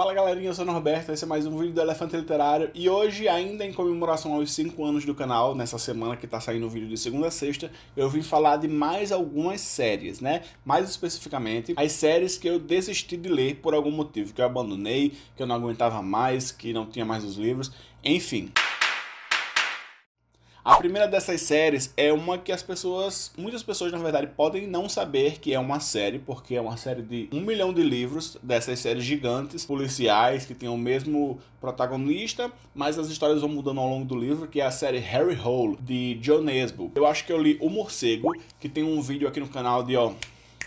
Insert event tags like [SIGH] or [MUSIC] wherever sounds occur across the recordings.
Fala galerinha, eu sou o Norberto, esse é mais um vídeo do Elefante Literário e hoje, ainda em comemoração aos 5 anos do canal, nessa semana que tá saindo o vídeo de segunda a sexta, eu vim falar de mais algumas séries, né? Mais especificamente, as séries que eu desisti de ler por algum motivo, que eu abandonei, que eu não aguentava mais, que não tinha mais os livros, enfim. A primeira dessas séries é uma que as pessoas, muitas pessoas na verdade, podem não saber que é uma série, porque é uma série de um milhão de livros dessas séries gigantes, policiais, que tem o mesmo protagonista, mas as histórias vão mudando ao longo do livro, que é a série Harry Hole, de John Nesbo. Eu acho que eu li O Morcego, que tem um vídeo aqui no canal de, ó,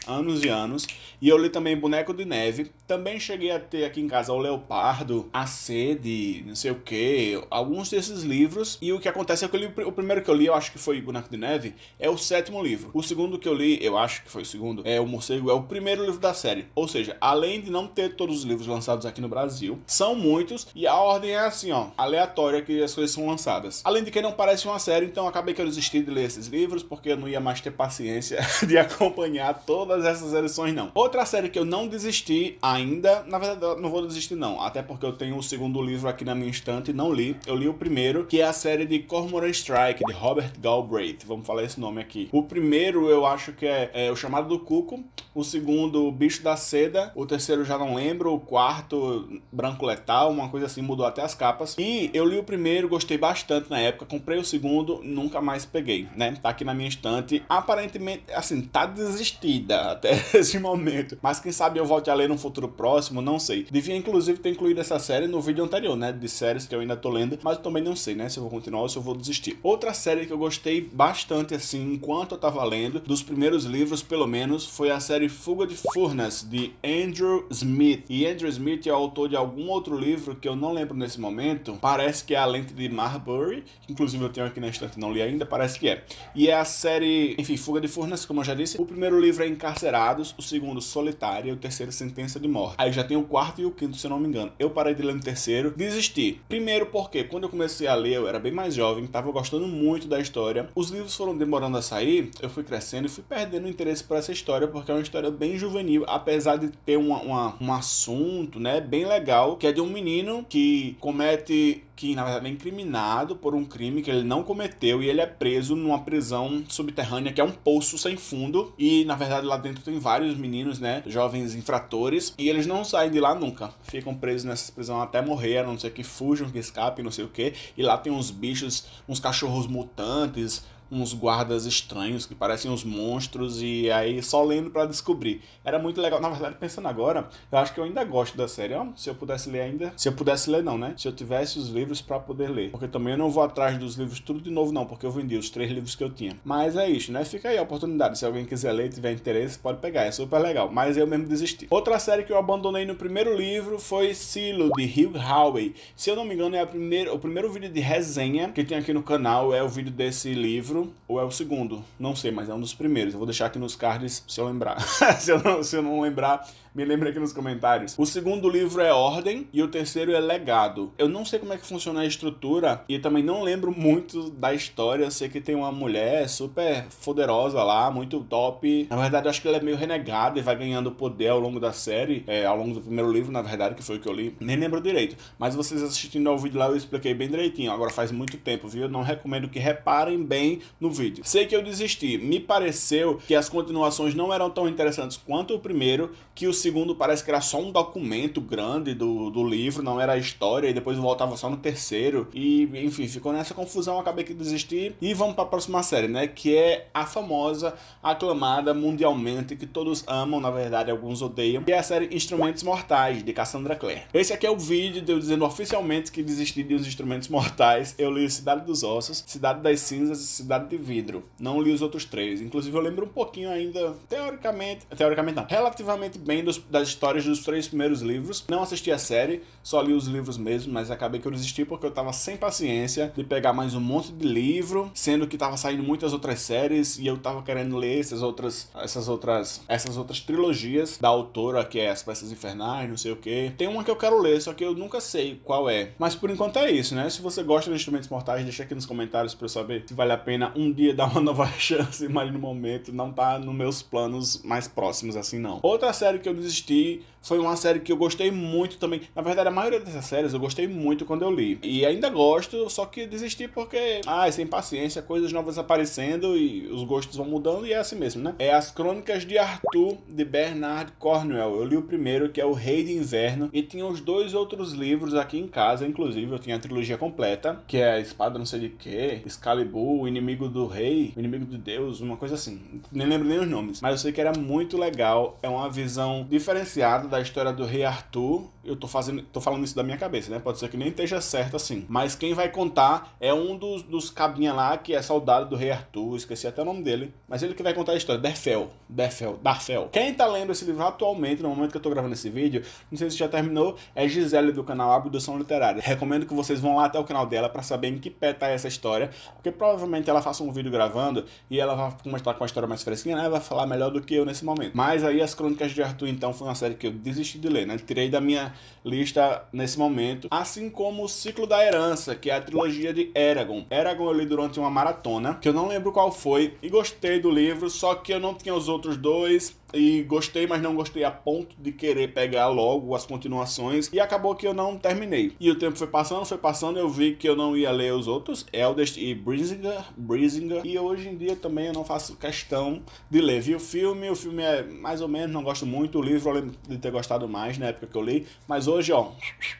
anos e anos. E eu li também Boneco de Neve. Também cheguei a ter aqui em casa o Leopardo, A Sede, não sei o que, alguns desses livros. E o que acontece é que li, o primeiro que eu li, eu acho que foi Boneco de Neve, é o sétimo livro. O segundo que eu li, eu acho que foi o segundo, é O Morcego, é o primeiro livro da série. Ou seja, além de não ter todos os livros lançados aqui no Brasil, são muitos e a ordem é assim, ó, aleatória que as coisas são lançadas. Além de que não parece uma série, então acabei que eu desisti de ler esses livros porque eu não ia mais ter paciência [LAUGHS] de acompanhar toda todas essas edições, não. Outra série que eu não desisti ainda, na verdade, não vou desistir, não. Até porque eu tenho o segundo livro aqui na minha estante e não li. Eu li o primeiro, que é a série de Cormoran Strike, de Robert Galbraith. Vamos falar esse nome aqui. O primeiro eu acho que é, é O Chamado do Cuco. O segundo, Bicho da Seda. O terceiro já não lembro. O quarto, Branco Letal, uma coisa assim, mudou até as capas. E eu li o primeiro, gostei bastante na época. Comprei o segundo, nunca mais peguei, né? Tá aqui na minha estante. Aparentemente, assim, tá desistida [LAUGHS] até esse momento. Mas quem sabe eu volte a ler no futuro próximo, não sei. Devia inclusive ter incluído essa série no vídeo anterior, né? De séries que eu ainda tô lendo, mas eu também não sei, né? Se eu vou continuar ou se eu vou desistir. Outra série que eu gostei bastante, assim, enquanto eu tava lendo, dos primeiros livros, pelo menos, foi a série Fuga de Furnas, de Andrew Smith. E Andrew Smith é autor de algum outro livro que eu não lembro nesse momento. Parece que é A Lente de Marbury, que inclusive eu tenho aqui na estante não li ainda, parece que é. E é a série, enfim, Fuga de Furnas, como eu já disse. O primeiro livro é encarcerados, o segundo solitário e o terceiro sentença de morte. Aí já tem o quarto e o quinto, se eu não me engano. Eu parei de ler no terceiro, desisti. Primeiro porque quando eu comecei a ler, eu era bem mais jovem, tava gostando muito da história. Os livros foram demorando a sair, eu fui crescendo e fui perdendo interesse por essa história, porque é uma história bem juvenil, apesar de ter uma, uma, um assunto, né, bem legal, que é de um menino que comete que na verdade é incriminado por um crime que ele não cometeu e ele é preso numa prisão subterrânea que é um poço sem fundo. E na verdade lá dentro tem vários meninos, né, jovens infratores e eles não saem de lá nunca, ficam presos nessa prisão até morrer, a não ser que fujam, que escapem, não sei o que, e lá tem uns bichos, uns cachorros mutantes, uns guardas estranhos que parecem uns monstros e aí só lendo para descobrir. Era muito legal. Na verdade, pensando agora, eu acho que eu ainda gosto da série. Ó, se eu pudesse ler ainda, se eu pudesse ler não, né? Se eu tivesse os livros para poder ler. Porque também eu não vou atrás dos livros tudo de novo não, porque eu vendi os três livros que eu tinha. Mas é isso, né? Fica aí a oportunidade. Se alguém quiser ler tiver interesse, pode pegar. É super legal. Mas eu mesmo desisti. Outra série que eu abandonei no primeiro livro foi Silo, de Hugh Howey. Se eu não me engano, é primeira, o primeiro vídeo de resenha que tem aqui no canal. É o vídeo desse livro ou é o segundo, não sei, mas é um dos primeiros. Eu vou deixar aqui nos cards se eu lembrar. [LAUGHS] se, eu não, se eu não lembrar, me lembre aqui nos comentários. O segundo livro é Ordem e o terceiro é Legado. Eu não sei como é que funciona a estrutura e também não lembro muito da história. Eu sei que tem uma mulher super poderosa lá, muito top. Na verdade, eu acho que ela é meio renegada e vai ganhando poder ao longo da série, é, ao longo do primeiro livro, na verdade, que foi o que eu li. Nem lembro direito. Mas vocês assistindo ao vídeo lá, eu expliquei bem direitinho. Agora faz muito tempo, viu? Eu não recomendo que reparem bem no vídeo. Sei que eu desisti. Me pareceu que as continuações não eram tão interessantes quanto o primeiro, que o segundo parece que era só um documento grande do, do livro, não era a história, e depois voltava só no terceiro. E, enfim, ficou nessa confusão, acabei que desisti. E vamos para a próxima série, né? Que é a famosa, aclamada mundialmente, que todos amam, na verdade, alguns odeiam, que é a série Instrumentos Mortais, de Cassandra Clare. Esse aqui é o vídeo de eu dizendo oficialmente que desisti de os Instrumentos Mortais. Eu li Cidade dos Ossos, Cidade das Cinzas e Cidade de Vidro. Não li os outros três. Inclusive, eu lembro um pouquinho ainda, teoricamente, teoricamente não, relativamente bem dos das histórias dos três primeiros livros. Não assisti a série, só li os livros mesmo, mas acabei que eu desisti porque eu tava sem paciência de pegar mais um monte de livro, sendo que tava saindo muitas outras séries e eu tava querendo ler essas outras, essas outras, essas outras trilogias da autora, que é As Peças Infernais, não sei o que. Tem uma que eu quero ler, só que eu nunca sei qual é. Mas por enquanto é isso, né? Se você gosta de Instrumentos Mortais, deixa aqui nos comentários pra eu saber se vale a pena pena um dia dar uma [LAUGHS] nova chance, mas no momento não tá nos meus planos mais próximos assim não. Outra série que eu desisti foi uma série que eu gostei muito também. Na verdade, a maioria dessas séries eu gostei muito quando eu li. E ainda gosto, só que desisti porque, ah, sem paciência, coisas novas aparecendo e os gostos vão mudando e é assim mesmo, né? É As Crônicas de Arthur, de Bernard Cornwell. Eu li o primeiro, que é O Rei de Inverno, e tinha os dois outros livros aqui em casa, inclusive eu tinha a trilogia completa, que é Espada não sei de quê, Excalibur, O Inimigo do Rei, O Inimigo de Deus, uma coisa assim. Nem lembro nem os nomes, mas eu sei que era muito legal, é uma visão diferenciada da história do rei Arthur. Eu tô fazendo, tô falando isso da minha cabeça, né? Pode ser que nem esteja certo assim. Mas quem vai contar é um dos, dos cabinha lá que é soldado do rei Arthur, esqueci até o nome dele. Mas ele que vai contar a história, Derfel, Derfel, Darfel. Quem tá lendo esse livro atualmente, no momento que eu tô gravando esse vídeo, não sei se já terminou, é Gisele do canal Abdução Literária. Recomendo que vocês vão lá até o canal dela para saber em que pé tá essa história, porque provavelmente ela faça um vídeo gravando e ela vai começar com a história mais fresquinha, né? Vai falar melhor do que eu nesse momento. Mas aí as Crônicas de Arthur então foi uma série que eu desisti de ler, né? Tirei da minha lista nesse momento. Assim como o Ciclo da Herança, que é a trilogia de Eragon. Eragon eu li durante uma maratona, que eu não lembro qual foi, e gostei do livro, só que eu não tinha os outros dois e gostei, mas não gostei a ponto de querer pegar logo as continuações e acabou que eu não terminei. E o tempo foi passando, foi passando, eu vi que eu não ia ler os outros, Eldest e Brisinger, Brisinger, e hoje em dia também eu não faço questão de ler. Vi o filme, o filme é mais ou menos, não gosto muito, o livro eu lembro de ter gostado mais na época que eu li, mas hoje, ó,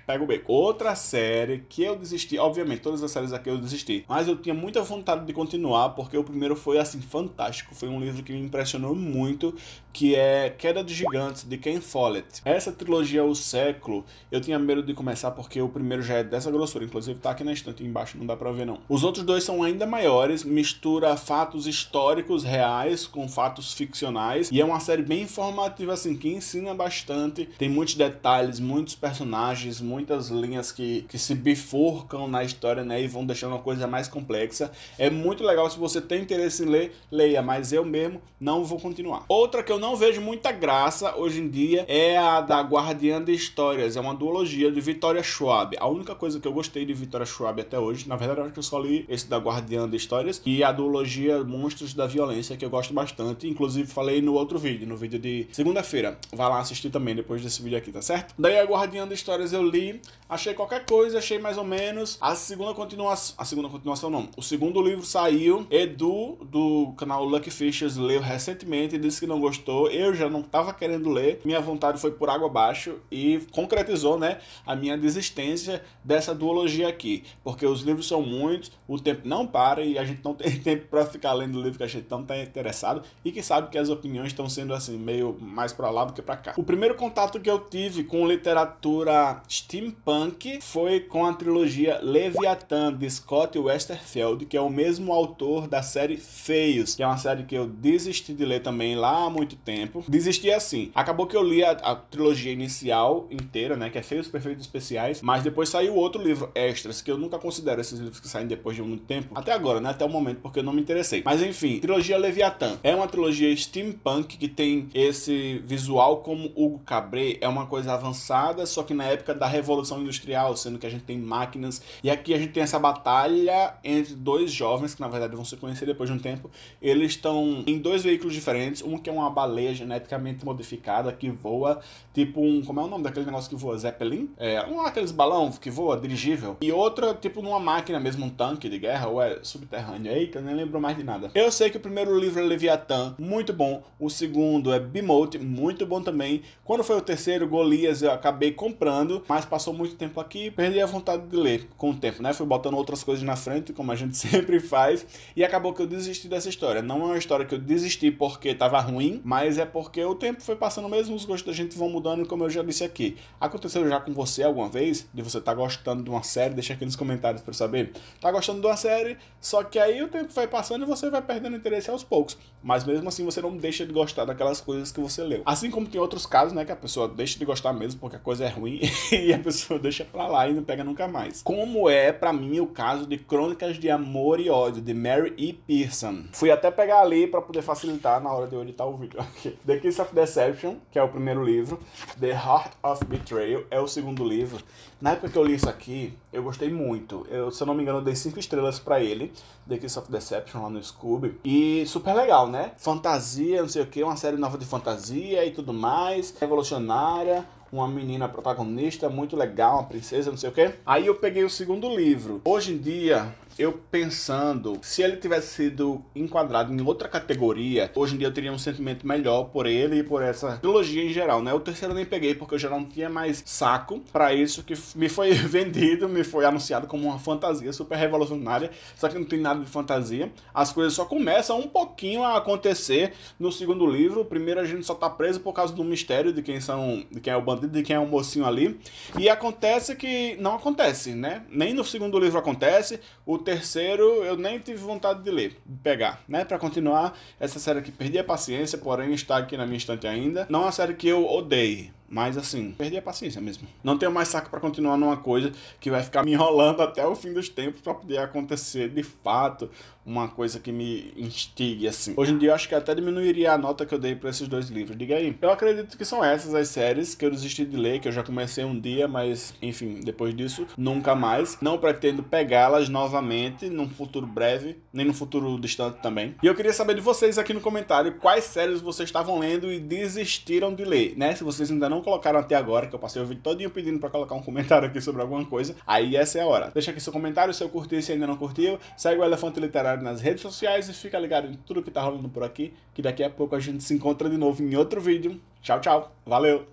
pega o beco. Outra série que eu desisti, obviamente, todas as séries aqui eu desisti, mas eu tinha muita vontade de continuar porque o primeiro foi assim fantástico, foi um livro que me impressionou muito, que que é Queda de Gigantes, de Ken Follett. Essa trilogia O Século, eu tinha medo de começar porque o primeiro já é dessa grossura, inclusive tá aqui na estante embaixo, não dá pra ver não. Os outros dois são ainda maiores, mistura fatos históricos reais com fatos ficcionais, e é uma série bem informativa assim, que ensina bastante, tem muitos detalhes, muitos personagens, muitas linhas que, que se bifurcam na história, né, e vão deixando a coisa mais complexa. É muito legal, se você tem interesse em ler, leia, mas eu mesmo não vou continuar. Outra que eu não não vejo muita graça hoje em dia é a da Guardiã de Histórias. É uma duologia de Vitória Schwab. A única coisa que eu gostei de Vitória Schwab até hoje, na verdade, eu acho que eu só li esse da Guardiã de Histórias e a duologia Monstros da Violência, que eu gosto bastante. Inclusive, falei no outro vídeo, no vídeo de segunda-feira. Vai lá assistir também depois desse vídeo aqui, tá certo? Daí a Guardiã de Histórias eu li, achei qualquer coisa, achei mais ou menos. A segunda continuação. A segunda continuação não. O segundo livro saiu. Edu, do canal Lucky Fishes, leu recentemente e disse que não gostou eu já não estava querendo ler, minha vontade foi por água abaixo e concretizou, né, a minha desistência dessa duologia aqui, porque os livros são muitos, o tempo não para e a gente não [LAUGHS] tem tempo para ficar lendo livro que a gente não está interessado e que sabe que as opiniões estão sendo assim meio mais para lá do que para cá. O primeiro contato que eu tive com literatura steampunk foi com a trilogia Leviathan de Scott Westerfeld, que é o mesmo autor da série Feios, que é uma série que eu desisti de ler também lá há muito tempo. Desisti assim. Acabou que eu li a, a, trilogia inicial inteira, né? Que é Feios Perfeitos Especiais. Mas depois saiu outro livro, Extras, que eu nunca considero esses livros que saem depois de muito tempo. Até agora, né? Até o momento, porque eu não me interessei. Mas enfim, trilogia Leviatã. É uma trilogia steampunk que tem esse visual como Hugo Cabret. É uma coisa avançada, só que na época da Revolução Industrial, sendo que a gente tem máquinas. E aqui a gente tem essa batalha entre dois jovens, que na verdade vão se conhecer depois de um tempo. Eles estão em dois veículos diferentes. Um que é uma baleia baleia geneticamente modificada que voa, tipo um. Como é o nome daquele negócio que voa? Zeppelin? É, um aqueles balão que voa, dirigível. E outra, tipo numa máquina mesmo, um tanque de guerra, ou é subterrâneo. Eita, nem lembro mais de nada. Eu sei que o primeiro livro é Leviatã, muito bom. O segundo é Bimote, muito bom também. Quando foi o terceiro, Golias, eu acabei comprando, mas passou muito tempo aqui perdi a vontade de ler com o tempo, né? Fui botando outras coisas na frente, como a gente [LAUGHS] sempre faz, e acabou que eu desisti dessa história. Não é uma história que eu desisti porque tava ruim, mas mas é porque o tempo foi passando mesmo, os gostos da gente vão mudando, como eu já disse aqui. Aconteceu já com você alguma vez, de você estar tá gostando de uma série, deixa aqui nos comentários para saber. Tá gostando de uma série, só que aí o tempo vai passando e você vai perdendo interesse aos poucos. Mas mesmo assim você não deixa de gostar daquelas coisas que você leu. Assim como tem outros casos, né, que a pessoa deixa de gostar mesmo porque a coisa é ruim [LAUGHS] e a pessoa deixa pra lá e não pega nunca mais. Como é, para mim, o caso de Crônicas de Amor e Ódio, de Mary E. Pearson. Fui até pegar ali para poder facilitar na hora de eu editar o vídeo. [LAUGHS] The Kiss of Deception, que é o primeiro livro. The Heart of Betrayal é o segundo livro. Na época que eu li isso aqui, eu gostei muito. Eu, se eu não me engano, dei cinco estrelas para ele. The Kiss of Deception lá no Scooby. E super legal, né? Fantasia, não sei o que, uma série nova de fantasia e tudo mais. Revolucionária uma menina protagonista muito legal, uma princesa, não sei o que. Aí eu peguei o segundo livro. Hoje em dia, eu pensando, se ele tivesse sido enquadrado em outra categoria, hoje em dia eu teria um sentimento melhor por ele e por essa trilogia em geral, né? O terceiro eu nem peguei porque eu já não tinha mais saco para isso que me foi [LAUGHS] vendido, me foi anunciado como uma fantasia super revolucionária, só que não tem nada de fantasia. As coisas só começam um pouquinho a acontecer no segundo livro. Primeiro a gente só tá preso por causa do mistério de quem são, de quem é o bandido, de quem é o mocinho ali. E acontece que não acontece, né? Nem no segundo livro acontece. O terceiro eu nem tive vontade de ler, de pegar, né? Para continuar essa série que perdi a paciência, porém está aqui na minha estante ainda. Não é uma série que eu odeie, mas assim, perdi a paciência mesmo. Não tenho mais saco para continuar numa coisa que vai ficar me enrolando até o fim dos tempos para poder acontecer de fato uma coisa que me instigue assim. Hoje em dia eu acho que até diminuiria a nota que eu dei para esses dois livros. Diga aí. Eu acredito que são essas as séries que eu desisti de ler, que eu já comecei um dia, mas enfim, depois disso nunca mais. Não pretendo pegá-las novamente num futuro breve, nem no futuro distante também. E eu queria saber de vocês aqui no comentário quais séries vocês estavam lendo e desistiram de ler, né? Se vocês ainda não colocaram até agora, que eu passei o vídeo todinho pedindo para colocar um comentário aqui sobre alguma coisa, aí essa é a hora. Deixa aqui seu comentário se eu curti, se ainda não curtiu. Segue o Elefante Literário nas redes sociais e fica ligado em tudo que tá rolando por aqui, que daqui a pouco a gente se encontra de novo em outro vídeo. Tchau, tchau. Valeu!